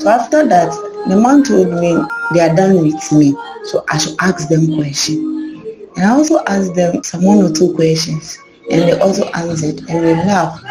So after that, the man told me they are done with me, so I should ask them questions. And I also asked them some one or two questions, and they also answered, and we laughed.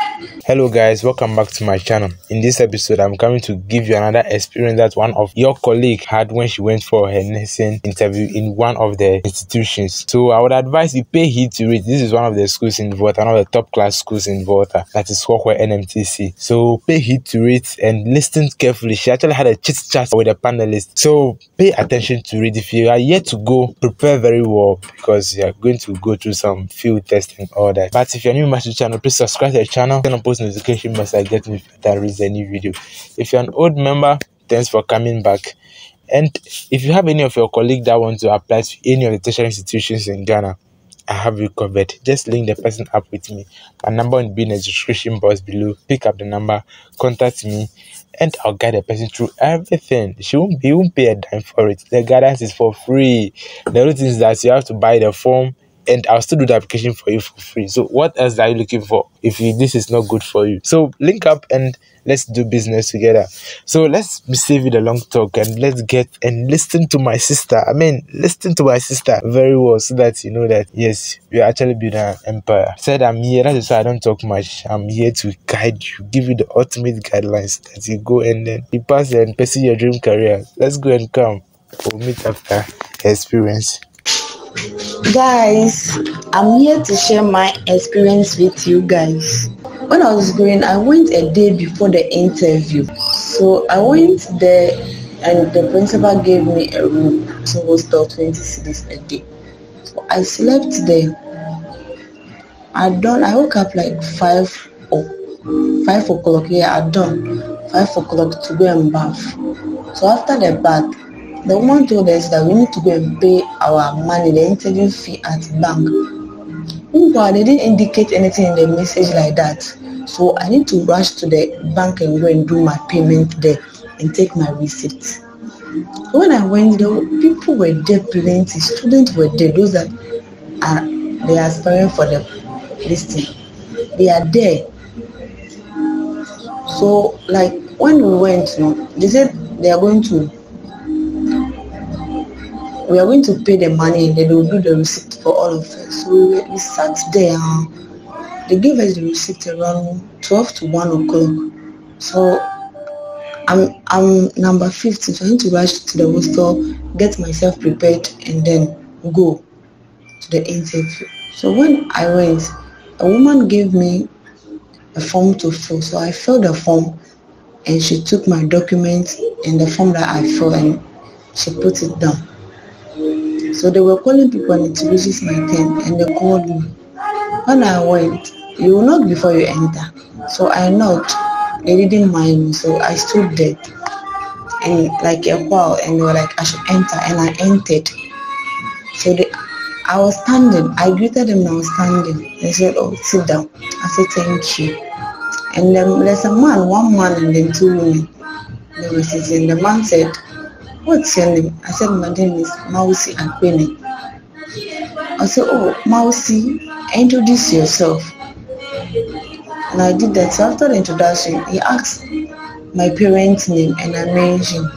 Hello guys, welcome back to my channel. In this episode, I'm coming to give you another experience that one of your colleague had when she went for her nursing interview in one of the institutions. So I would advise you pay heed to it. This is one of the schools in Volta, one of the top class schools in Volta. That is Kwakwa NMTC. So pay heed to it and listen carefully. She actually had a chit chat with the panelist So pay attention to it. If you are yet to go, prepare very well because you are going to go through some field testing all that. But if you're new to my channel, please subscribe to the channel. Post notification message get notified that release a new video. If you're an old member, thanks for coming back. And if you have any of your colleagues that want to apply to any of the tertiary institutions in Ghana, I have you covered. Just link the person up with me. My number will be in the description box below. Pick up the number, contact me, and I'll guide the person through everything. She won't be won't pay a dime for it. The guidance is for free. The only thing is that you have to buy the form and I'll still do the application for you for free. So what else are you looking for if you, this is not good for you? So link up and let's do business together. So let's save you the long talk and let's get and listen to my sister. I mean, listen to my sister very well so that you know that yes, we actually building an empire. Said I'm here. That is why I don't talk much. I'm here to guide you, give you the ultimate guidelines that you go and then you pass and pursue your dream career. Let's go and come. We'll meet after experience. Guys, I'm here to share my experience with you guys. When I was going, I went a day before the interview. So I went there and the principal gave me a room. So it was 20 cedis a day. So I slept there. I done I woke up like five or five o'clock. Yeah, I done five o'clock to go and bath. So after the bath, the woman told us that we need to go and pay our money, the interview fee at bank. Meanwhile, they didn't indicate anything in the message like that. So I need to rush to the bank and go and do my payment there and take my receipt. When I went there, people were there plenty, students were there, those that are they are aspiring for the listing. They are there. So like when we went, you know, they said they are going to we are going to pay the money and then they will do the receipt for all of us. So we, we sat there. Uh, they gave us the receipt around 12 to 1 o'clock. So I'm I'm number 15, so I need to rush to the hostel, get myself prepared, and then go to the interview. So when I went, a woman gave me a form to fill. So I filled the form and she took my documents and the form that I filled and she put it down. So they were calling people and it reaches my turn and they called me. When I went, you knock before you enter. So I knocked. They didn't mind me, so I stood there and like a while and they were like I should enter and I entered. So they I was standing. I greeted them and I was standing. They said, Oh, sit down. I said, Thank you. And then there's a man, one man and then two women. They were sitting. The man said, What's your name? I said, My name is Mausi Akpene. I said, Oh, Mausi, introduce yourself. And I did that. So after the introduction, he asked my parents' name and I mentioned.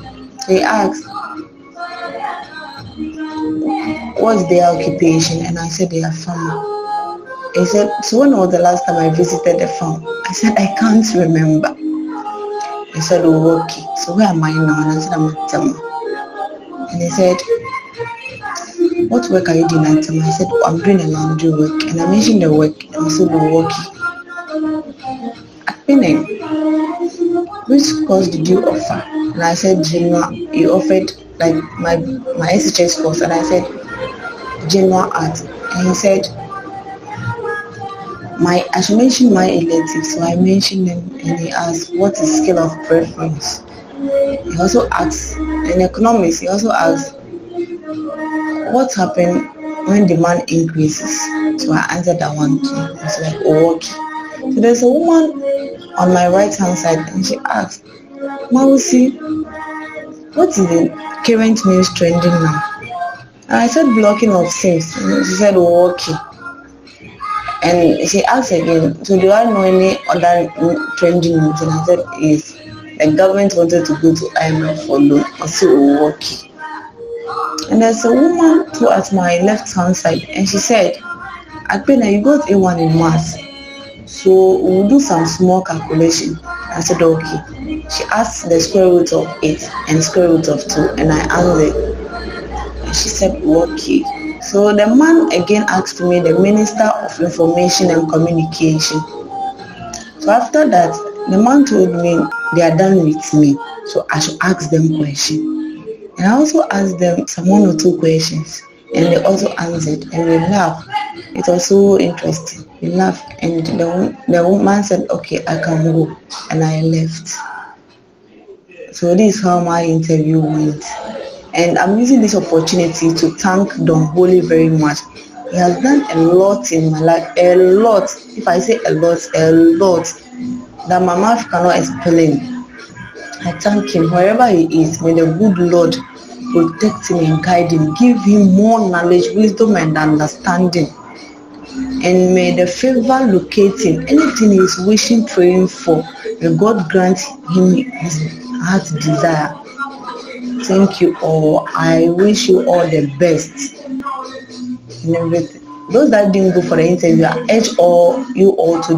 He asked, What's their occupation? And I said, They are farmer. He said, So when was the last time I visited the farm? I said, I can't remember. He said, Oh, okay. So where am I now? And I said, I'm at Tema. And he said, What work are you doing at Tema? I said, oh, I'm doing a laundry work. And I mentioned the work. He said, Oh, okay. Akpene, which course did you offer? And I said, General, you offered like my my SHS course. And I said, General Art. And he said, my I should mention my elective, so I mentioned them and he asked what is scale of preference. He also asked in economics, he also asked what happened when demand increases. So I answered that one too. It's like oh. So there's a woman on my right hand side and she asked, Mausi, what is the current news trending now? And I said blocking of Sims. And she said, oh, okay. And she asked again, so do I know any other trending news? And I said, yes. The government wanted to go to IMF for loan. I said, oh, okay. And there's a woman too at my left hand side, and she said, Akpene, you got A1 in maths. So we'll do some small calculation. I said, okay. She asked the square root of 8 and square root of 2, and I answered. And she said, okay. So the man again asked me, the Minister of Information and Communication. So after that, the man told me they are done with me, so I should ask them questions. And I also asked them some one or two questions, and they also answered, and we laughed. It was so interesting. We laughed, and the, the woman said, Okay, I can go, and I left. So, this is how my interview went. And I'm using this opportunity to thank Don Holy very much. He has done a lot in my life, a lot. If I say a lot, a lot that my mouth cannot explain. I thank him wherever he is. May the good Lord protect him and guide him, give him more knowledge, wisdom, and understanding. And may the favor locate him. Anything he's wishing, praying for, may God grant him his heart's desire. Thank you all. I wish you all the best in everything. Those that didn't go for the interview, I urge all you all to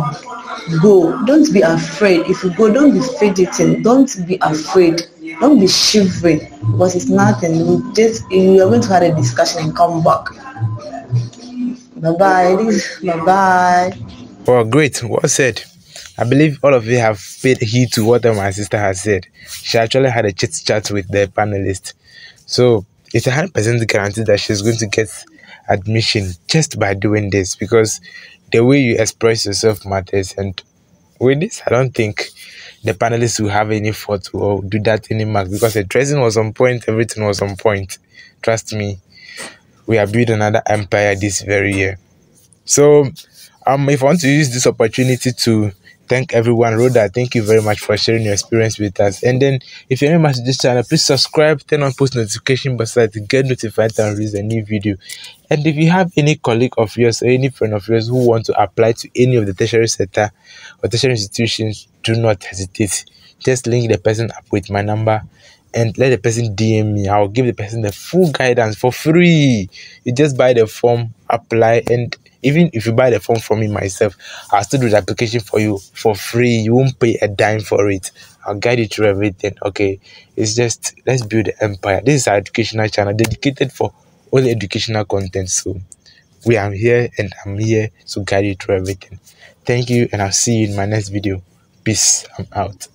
go. Don't be afraid. If you go, don't be fidgeting. Don't be afraid. Don't be shivering because it's nothing. You just you are going to have a discussion and come back. Bye bye. Bye bye. Well, great. Well said. I believe all of you have paid heed to what my sister has said. She actually had a chit chat with the panelist. So it's a hundred percent guarantee that she's going to get admission just by doing this because the way you express yourself matters. And with this, I don't think the panelists will have any fault or do that any mark because the dressing was on point, everything was on point. Trust me, we are building another empire this very year. So, um, if I want to use this opportunity to thank everyone. Rhoda, thank you very much for sharing your experience with us. And then, if you're new to this channel, please subscribe, turn on post notification so that you get notified when release a new video. And if you have any colleague of yours or any friend of yours who want to apply to any of the tertiary sector or tertiary institutions, do not hesitate. Just link the person up with my number and let the person DM me. I'll give the person the full guidance for free. You just buy the form, apply, and even if you buy the phone from me myself, I'll still do the application for you for free. You won't pay a dime for it. I'll guide you through everything. Okay. It's just let's build the empire. This is our educational channel dedicated for all the educational content. So we are here and I'm here to guide you through everything. Thank you, and I'll see you in my next video. Peace. I'm out.